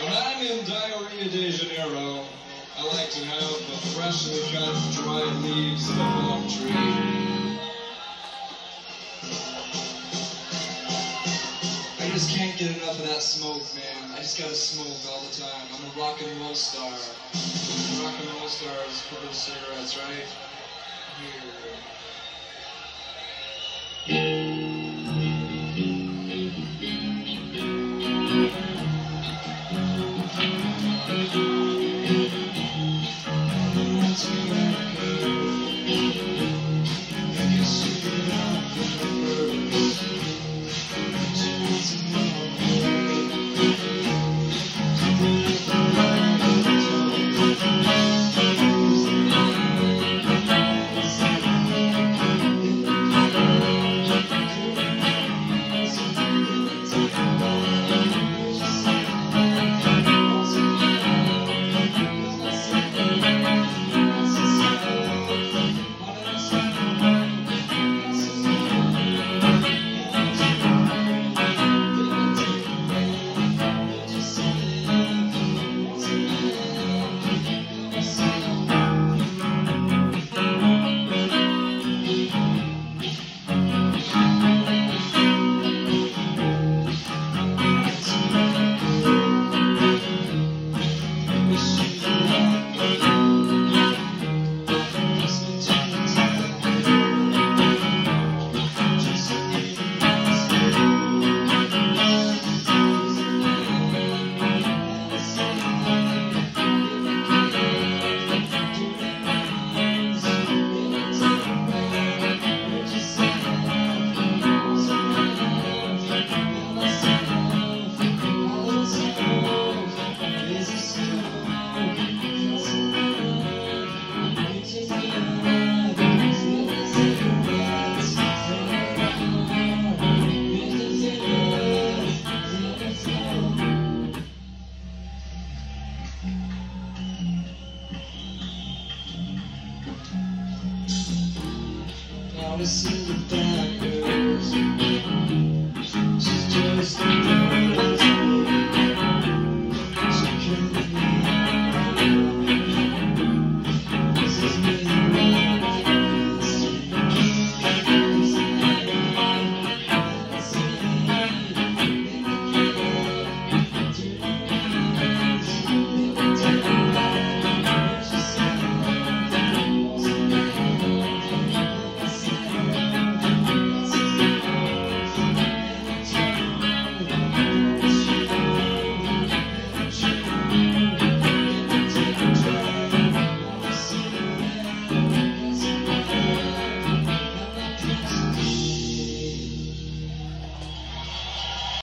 When I'm in Diarrhea de Janeiro, I like to have the freshly cut dried leaves of a palm tree. I just can't get enough of that smoke, man. I just gotta smoke all the time. I'm a rock and roll star. Rock and roll stars those cigarettes, right? Here. To see the backers.